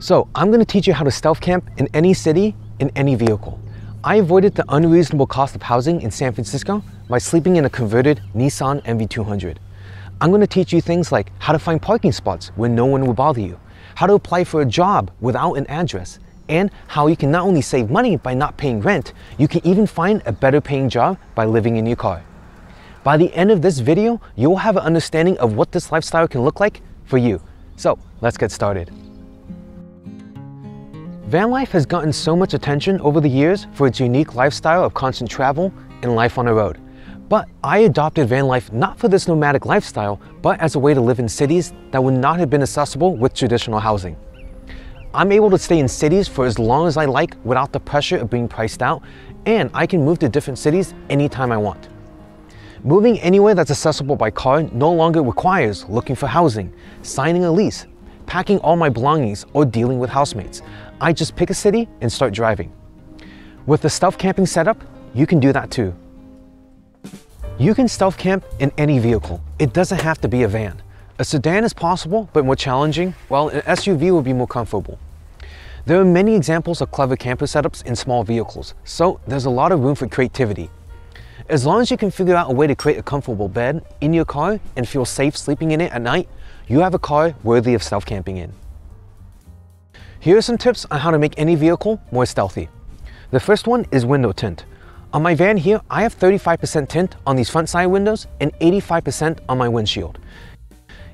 So I'm going to teach you how to stealth camp in any city, in any vehicle. I avoided the unreasonable cost of housing in San Francisco by sleeping in a converted Nissan NV200. I'm going to teach you things like how to find parking spots where no one will bother you, how to apply for a job without an address, and how you can not only save money by not paying rent, you can even find a better paying job by living in your car. By the end of this video, you'll have an understanding of what this lifestyle can look like for you. So let's get started. Van life has gotten so much attention over the years for its unique lifestyle of constant travel and life on the road. But I adopted van life not for this nomadic lifestyle, but as a way to live in cities that would not have been accessible with traditional housing. I'm able to stay in cities for as long as I like without the pressure of being priced out, and I can move to different cities anytime I want. Moving anywhere that's accessible by car no longer requires looking for housing, signing a lease, packing all my belongings, or dealing with housemates. I just pick a city and start driving. With the stealth camping setup, you can do that too. You can stealth camp in any vehicle. It doesn't have to be a van. A sedan is possible, but more challenging, while an SUV will be more comfortable. There are many examples of clever camper setups in small vehicles, so there's a lot of room for creativity. As long as you can figure out a way to create a comfortable bed in your car and feel safe sleeping in it at night, you have a car worthy of stealth camping in. Here are some tips on how to make any vehicle more stealthy. The first one is window tint. On my van here, I have 35% tint on these front side windows and 85% on my windshield.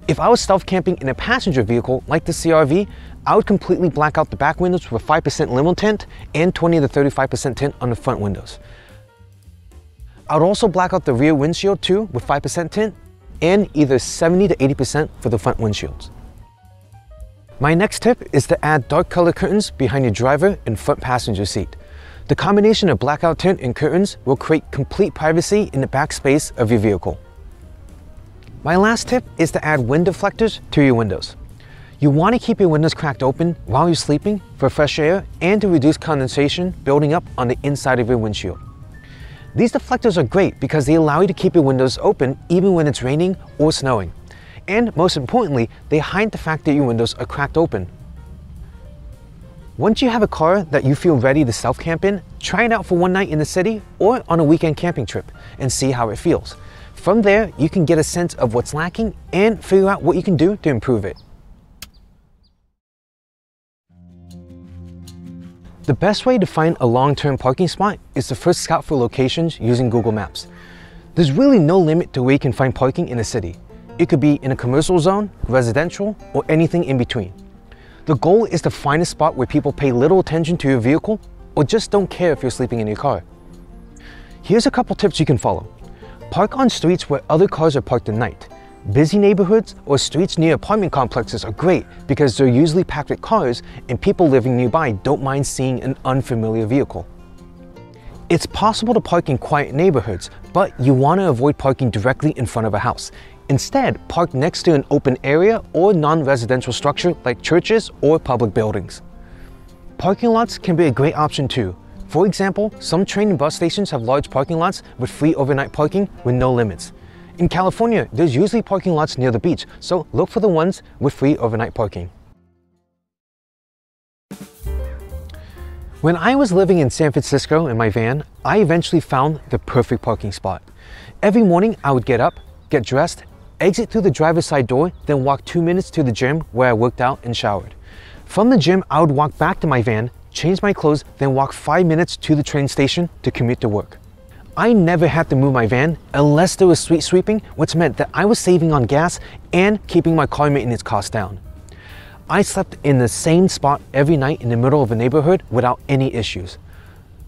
If I was stealth camping in a passenger vehicle like the CRV, I would completely black out the back windows with 5% limo tint and 20 to 35% tint on the front windows. I would also black out the rear windshield too with 5% tint and either 70 to 80% for the front windshields. My next tip is to add dark color curtains behind your driver and front passenger seat. The combination of blackout tint and curtains will create complete privacy in the back space of your vehicle. My last tip is to add wind deflectors to your windows. You want to keep your windows cracked open while you're sleeping for fresh air and to reduce condensation building up on the inside of your windshield. These deflectors are great because they allow you to keep your windows open even when it's raining or snowing. And most importantly, they hide the fact that your windows are cracked open. Once you have a car that you feel ready to stealth-camp in, try it out for one night in the city or on a weekend camping trip and see how it feels. From there, you can get a sense of what's lacking and figure out what you can do to improve it. The best way to find a long-term parking spot is to first scout for locations using Google Maps. There's really no limit to where you can find parking in a city. It could be in a commercial zone, residential, or anything in between. The goal is to find a spot where people pay little attention to your vehicle or just don't care if you're sleeping in your car. Here's a couple tips you can follow. Park on streets where other cars are parked at night. Busy neighborhoods or streets near apartment complexes are great because they're usually packed with cars and people living nearby don't mind seeing an unfamiliar vehicle. It's possible to park in quiet neighborhoods, but you want to avoid parking directly in front of a house. Instead, park next to an open area or non-residential structure like churches or public buildings. Parking lots can be a great option too. For example, some train and bus stations have large parking lots with free overnight parking with no limits. In California, there's usually parking lots near the beach, so look for the ones with free overnight parking. When I was living in San Francisco in my van, I eventually found the perfect parking spot. Every morning I would get up, get dressed, exit through the driver's side door, then walk two minutes to the gym where I worked out and showered. From the gym, I would walk back to my van, change my clothes, then walk five minutes to the train station to commute to work. I never had to move my van unless there was street sweeping, which meant that I was saving on gas and keeping my car maintenance costs down. I slept in the same spot every night in the middle of a neighborhood without any issues.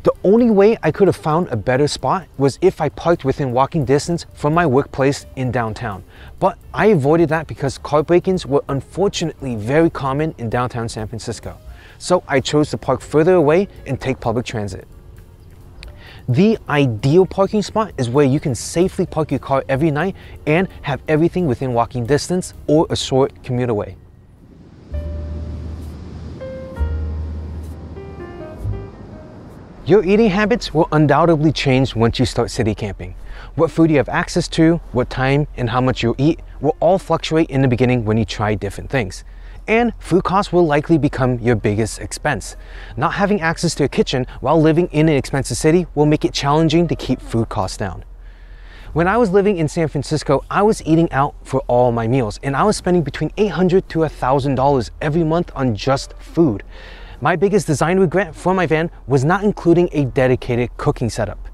The only way I could have found a better spot was if I parked within walking distance from my workplace in downtown. But I avoided that because car break-ins were unfortunately very common in downtown San Francisco. So I chose to park further away and take public transit. The ideal parking spot is where you can safely park your car every night and have everything within walking distance or a short commute away. Your eating habits will undoubtedly change once you start city camping. What food you have access to, what time, and how much you'll eat will all fluctuate in the beginning when you try different things. and food costs will likely become your biggest expense. Not having access to a kitchen while living in an expensive city will make it challenging to keep food costs down. When I was living in San Francisco, I was eating out for all my meals and I was spending between 800 to $1,000 every month on just food. My biggest design regret for my van was not including a dedicated cooking setup.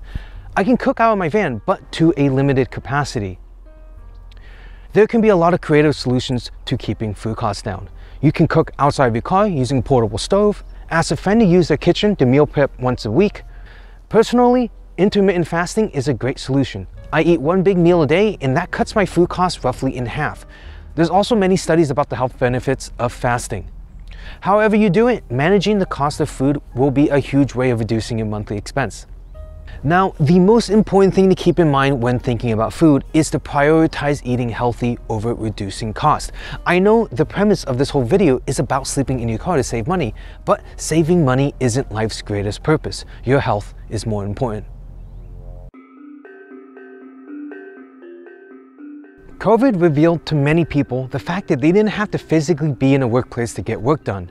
I can cook out of my van, but to a limited capacity. There can be a lot of creative solutions to keeping food costs down. You can cook outside of your car using a portable stove, ask a friend to use their kitchen to meal prep once a week. Personally, intermittent fasting is a great solution. I eat one big meal a day and that cuts my food costs roughly in half. There's also many studies about the health benefits of fasting. However you do it, managing the cost of food will be a huge way of reducing your monthly expense. Now, the most important thing to keep in mind when thinking about food is to prioritize eating healthy over reducing cost. I know the premise of this whole video is about sleeping in your car to save money, but saving money isn't life's greatest purpose. Your health is more important. COVID revealed to many people the fact that they didn't have to physically be in a workplace to get work done.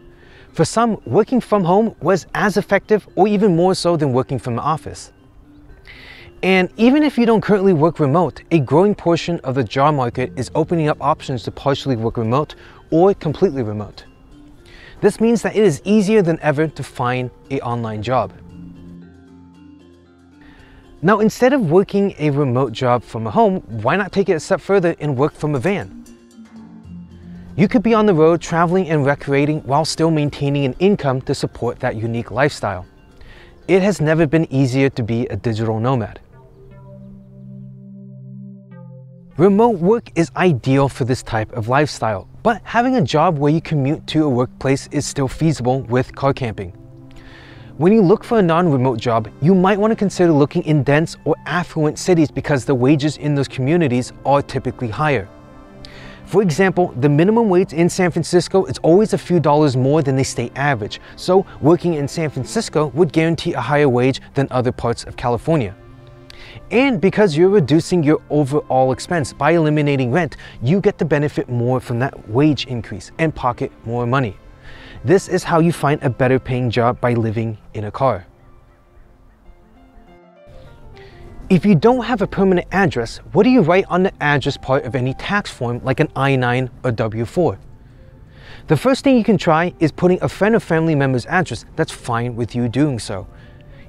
For some, working from home was as effective or even more so than working from the office. And even if you don't currently work remote, a growing portion of the job market is opening up options to partially work remote or completely remote. This means that it is easier than ever to find a online job. Now, instead of working a remote job from a home, why not take it a step further and work from a van? You could be on the road traveling and recreating while still maintaining an income to support that unique lifestyle. It has never been easier to be a digital nomad. Remote work is ideal for this type of lifestyle, but having a job where you commute to a workplace is still feasible with car camping. When you look for a non-remote job, you might want to consider looking in dense or affluent cities because the wages in those communities are typically higher. For example, the minimum wage in San Francisco is always a few dollars more than the state average, so working in San Francisco would guarantee a higher wage than other parts of California. And because you're reducing your overall expense by eliminating rent, you get to benefit more from that wage increase and pocket more money. This is how you find a better paying job by living in a car. If you don't have a permanent address, what do you write on the address part of any tax form like an I-9 or W-4? The first thing you can try is putting a friend or family member's address that's fine with you doing so.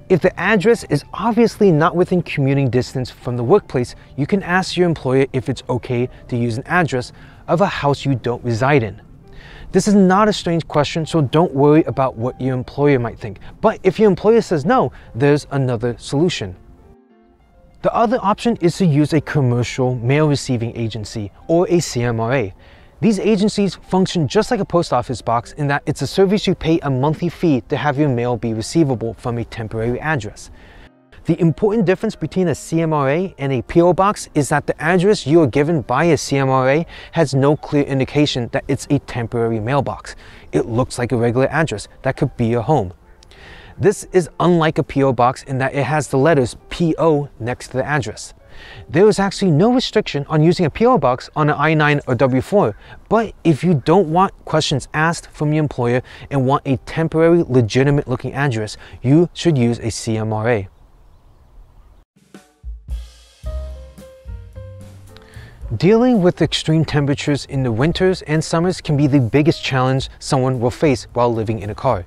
If the address is obviously not within commuting distance from the workplace, you can ask your employer if it's okay to use an address of a house you don't reside in. This is not a strange question, so don't worry about what your employer might think. But if your employer says no, there's another solution. The other option is to use a commercial mail receiving agency or a CMRA. These agencies function just like a post office box in that it's a service you pay a monthly fee to have your mail be receivable from a temporary address. The important difference between a CMRA and a PO box is that the address you are given by a CMRA has no clear indication that it's a temporary mailbox. It looks like a regular address that could be your home. This is unlike a PO box in that it has the letters PO next to the address. There is actually no restriction on using a PO box on an I-9 or W-4, but if you don't want questions asked from your employer and want a temporary legitimate looking address, you should use a CMRA. Dealing with extreme temperatures in the winters and summers can be the biggest challenge someone will face while living in a car.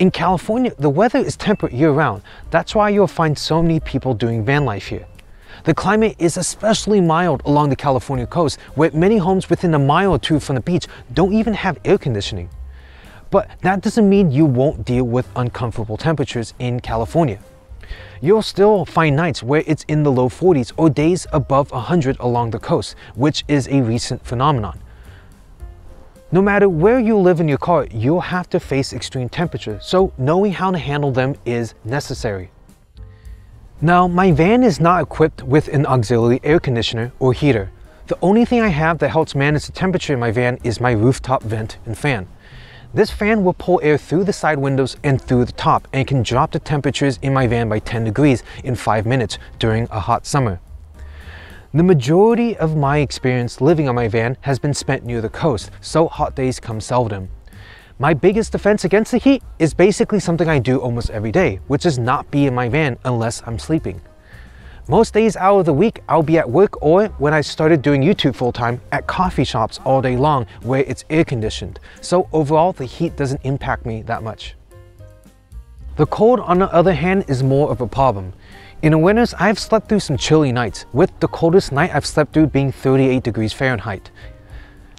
In California, the weather is temperate year-round. That's why you'll find so many people doing van life here. The climate is especially mild along the California coast, where many homes within a mile or two from the beach don't even have air conditioning. But that doesn't mean you won't deal with uncomfortable temperatures in California you'll still find nights where it's in the low 40s or days above 100 along the coast, which is a recent phenomenon. No matter where you live in your car, you'll have to face extreme temperatures, so knowing how to handle them is necessary. Now, my van is not equipped with an auxiliary air conditioner or heater. The only thing I have that helps manage the temperature in my van is my rooftop vent and fan. This fan will pull air through the side windows and through the top and can drop the temperatures in my van by 10 degrees in 5 minutes during a hot summer. The majority of my experience living on my van has been spent near the coast, so hot days come seldom. My biggest defense against the heat is basically something I do almost every day, which is not be in my van unless I'm sleeping. Most days out of the week, I'll be at work or when I started doing YouTube full time, at coffee shops all day long where it's air conditioned. So overall, the heat doesn't impact me that much. The cold, on the other hand, is more of a problem. In the winters, I've slept through some chilly nights, with the coldest night I've slept through being 38 degrees Fahrenheit.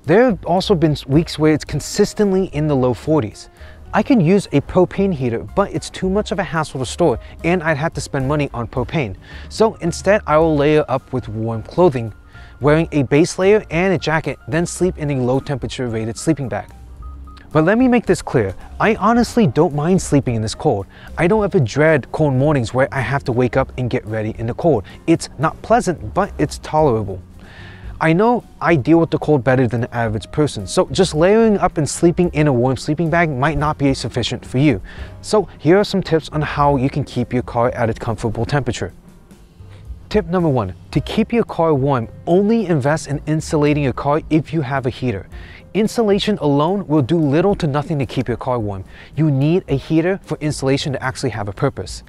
There have also been weeks where it's consistently in the low 40s. I can use a propane heater, but it's too much of a hassle to store and I'd have to spend money on propane. So instead, I will layer up with warm clothing, wearing a base layer and a jacket, then sleep in a low temperature rated sleeping bag. But let me make this clear, I honestly don't mind sleeping in this cold. I don't ever dread cold mornings where I have to wake up and get ready in the cold. It's not pleasant, but it's tolerable. I know I deal with the cold better than the average person, so just layering up and sleeping in a warm sleeping bag might not be sufficient for you. So here are some tips on how you can keep your car at a comfortable temperature. Tip number one, to keep your car warm, only invest in insulating your car if you have a heater. Insulation alone will do little to nothing to keep your car warm. You need a heater for insulation to actually have a purpose.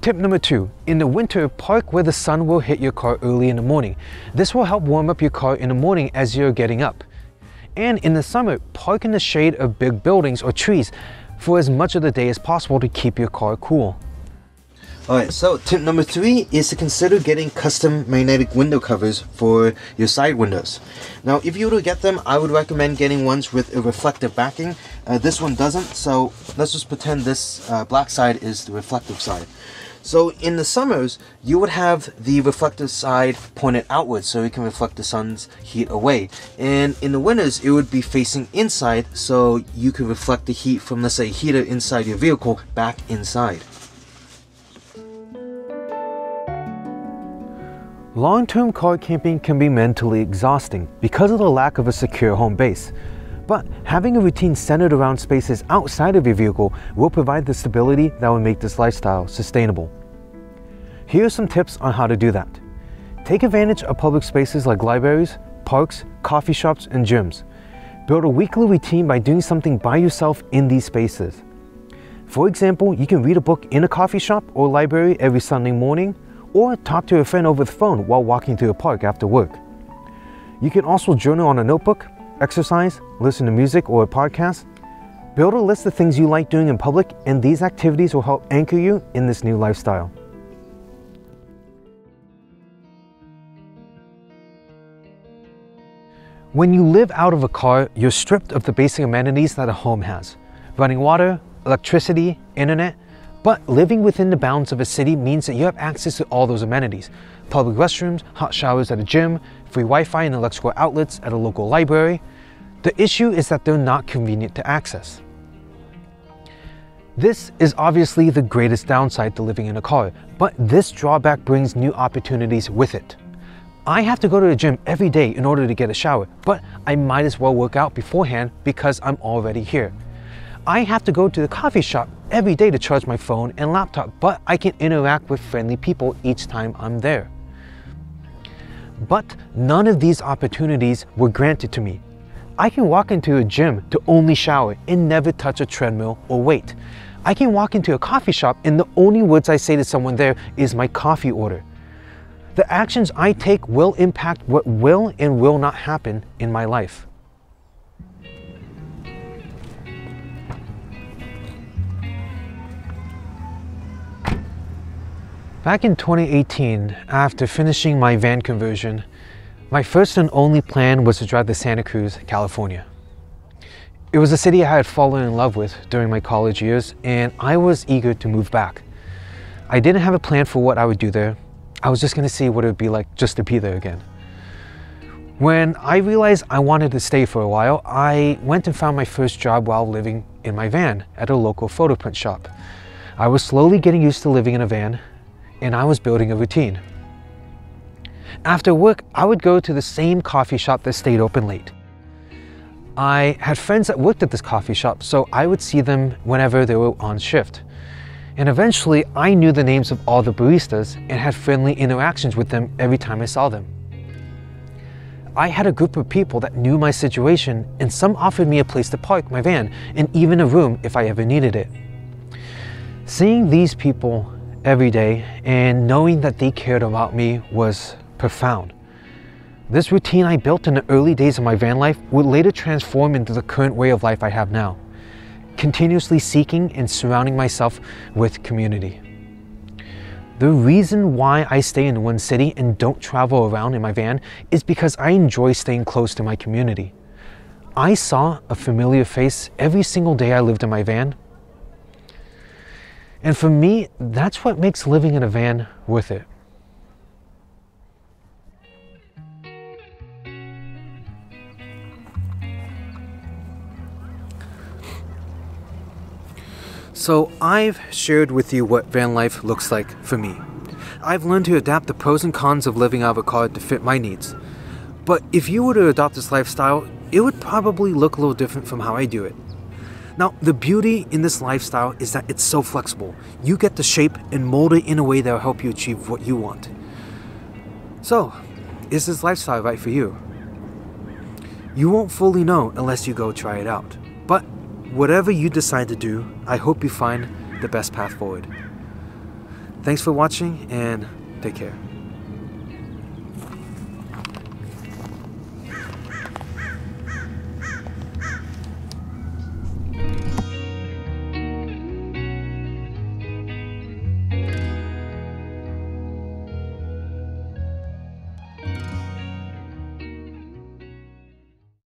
Tip number two, in the winter, park where the sun will hit your car early in the morning. This will help warm up your car in the morning as you're getting up. And in the summer, park in the shade of big buildings or trees for as much of the day as possible to keep your car cool. Alright, so tip number three is to consider getting custom magnetic window covers for your side windows. Now, if you were to get them, I would recommend getting ones with a reflective backing. Uh, this one doesn't, so let's just pretend this uh, black side is the reflective side. So in the summers, you would have the reflective side pointed outwards so it can reflect the sun's heat away. And in the winters, it would be facing inside so you can reflect the heat from, let's say, heater inside your vehicle back inside. Long-term car camping can be mentally exhausting because of the lack of a secure home base. But having a routine centered around spaces outside of your vehicle will provide the stability that will make this lifestyle sustainable. Here are some tips on how to do that. Take advantage of public spaces like libraries, parks, coffee shops, and gyms. Build a weekly routine by doing something by yourself in these spaces. For example, you can read a book in a coffee shop or library every Sunday morning or talk to a friend over the phone while walking through a park after work. You can also journal on a notebook, exercise, listen to music or a podcast. Build a list of things you like doing in public, and these activities will help anchor you in this new lifestyle. When you live out of a car, you're stripped of the basic amenities that a home has running water, electricity, internet, but living within the bounds of a city means that you have access to all those amenities. Public restrooms, hot showers at a gym, free Wi-Fi and electrical outlets at a local library. The issue is that they're not convenient to access. This is obviously the greatest downside to living in a car, but this drawback brings new opportunities with it. I have to go to the gym every day in order to get a shower, but I might as well work out beforehand because I'm already here. I have to go to the coffee shop every day to charge my phone and laptop, but I can interact with friendly people each time I'm there. But none of these opportunities were granted to me. I can walk into a gym to only shower and never touch a treadmill or weight. I can walk into a coffee shop and the only words I say to someone there is my coffee order. The actions I take will impact what will and will not happen in my life. Back in 2018, after finishing my van conversion, my first and only plan was to drive to Santa Cruz, California. It was a city I had fallen in love with during my college years, and I was eager to move back. I didn't have a plan for what I would do there. I was just gonna see what it would be like just to be there again. When I realized I wanted to stay for a while, I went and found my first job while living in my van at a local photo print shop. I was slowly getting used to living in a van, and I was building a routine. After work, I would go to the same coffee shop that stayed open late. I had friends that worked at this coffee shop, so I would see them whenever they were on shift. And eventually, I knew the names of all the baristas and had friendly interactions with them every time I saw them. I had a group of people that knew my situation, and some offered me a place to park my van and even a room if I ever needed it. Seeing these people every day and knowing that they cared about me was profound. This routine I built in the early days of my van life would later transform into the current way of life I have now, continuously seeking and surrounding myself with community. The reason why I stay in one city and don't travel around in my van is because I enjoy staying close to my community. I saw a familiar face every single day I lived in my van. And for me, that's what makes living in a van worth it. So I've shared with you what van life looks like for me. I've learned to adapt the pros and cons of living out of a car to fit my needs. But if you were to adopt this lifestyle, it would probably look a little different from how I do it. Now, the beauty in this lifestyle is that it's so flexible. You get to shape and mold it in a way that will help you achieve what you want. So, is this lifestyle right for you? You won't fully know unless you go try it out. But Whatever you decide to do, I hope you find the best path forward. Thanks for watching and take care.